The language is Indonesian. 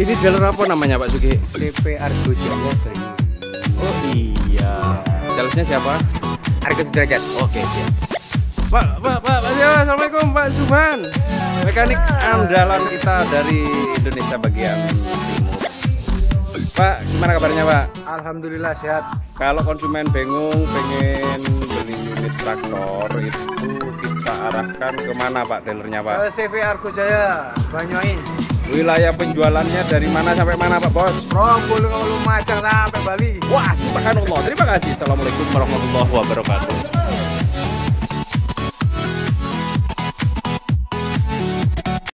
ini dealer apa namanya Pak Sugi? CP Argo Jaya Banyu. Oh iya. Salesnya siapa? Argo Sudrajat. Oke siap. Pak, Pak, Pak, Pak, ya, Assalamualaikum Pak Subhan. Mekanik andalan kita dari Indonesia bagian timur. Pak, gimana kabarnya Pak? Alhamdulillah sehat. Kalau konsumen bingung pengen beli unit traktor itu kita arahkan ke mana Pak dealernya Pak? Ke CV Argo Jaya Banyuwangi. Wilayah penjualannya dari mana sampai mana Pak Bos? Probolinggo Lumajang sampai Bali. Wah, subhanallah. Terima kasih. Assalamualaikum warahmatullahi wabarakatuh.